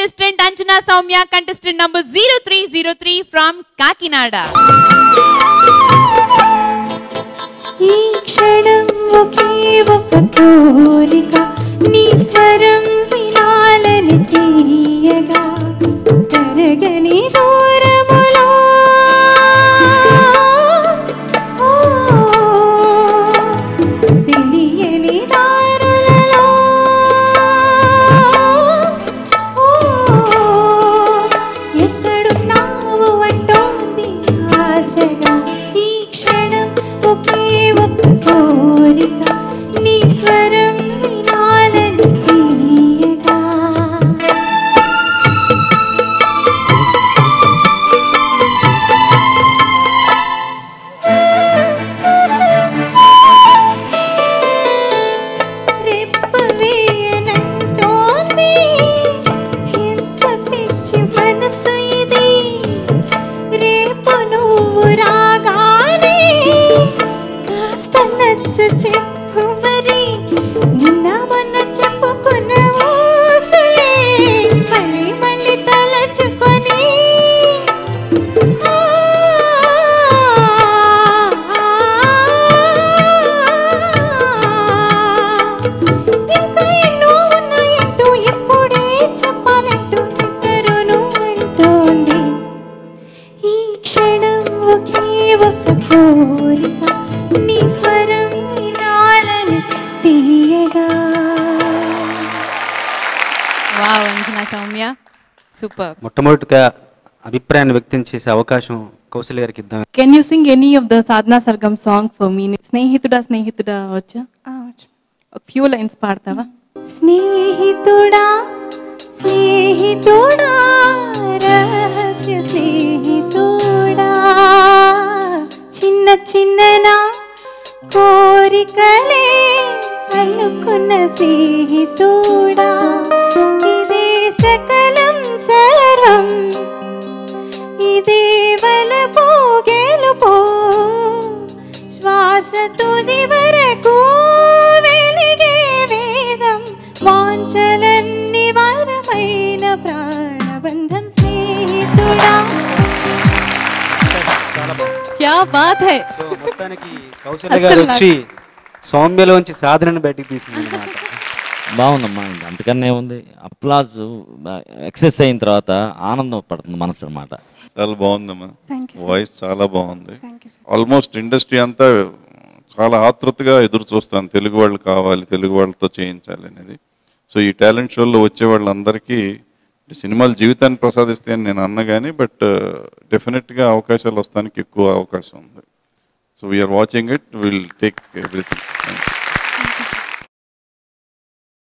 contestant Anjana Soumya, contestant number 0303 from Kakinada. ఈ క్షణం ఒకే ఒక కోరిక నీ స్వరం వినాలని తీయగా తరగని దూరములో क्षणे वार ఒకే ఒక కోరిక నీ స్వరం వినాలని తీయగా Wow, Anjana Soumya. Super. మొట్టమొదటిగా అభిప్రాయాన్ని వ్యక్తం చేసే అవకాశం కౌశల్య గారికి ఇద్దాం Can you sing any of the Sadhana Sargam song for me? స్నేహితుడా స్నేహితుడా వచ్చా ఒక ఫ్యూ లైన్స్ పాడతావా స్నేహితుడా స్నేహితుడా చిన్న నా కోరికలే అల్లుకున్న స్నేహితుడా? ఇదే సకలం సర్వం ఇదే వలపు గెలుపు. శ్వాస తుది వరకు వెలిగే వేదం వాంఛలన్ని వరమైన ప్రాణబంధం స్నేహితుడా? క్యా బాత్ హై సో మొత్తానికి కౌశల్య గారు వచ్చి సౌమ్యలోంచి సాధనను బయటికి తీసింది అనమాట బాగుందమ్మా అంతకన్నా ఏముంది? అప్లాజ్ ఎక్సెస్ అయిన తర్వాత ఆనందం పడుతుంది మనసు అనమాట చాలా బాగుందమ్మా. వాయిస్ చాలా బాగుంది. ఆల్మోస్ట్ ఇండస్ట్రీ అంతా చాలా ఆతృతగా ఎదురు చూస్తాను తెలుగు వాళ్ళు కావాలి తెలుగు వాళ్ళతో చేయించాలి అనేది. సో ఈ టాలెంట్ షోలో వచ్చే వాళ్ళందరికీ సినిమాలు జీవితాన్ని ప్రసాదిస్తే అని నేను అన్న కానీ బట్ uh, డెఫినెట్గా అవకాశాలు వస్తానికి ఎక్కువ అవకాశం ఉంది. So we're watching it will take everything